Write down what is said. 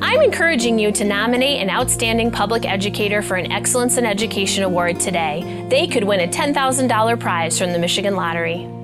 I'm encouraging you to nominate an outstanding public educator for an Excellence in Education Award today. They could win a $10,000 prize from the Michigan Lottery.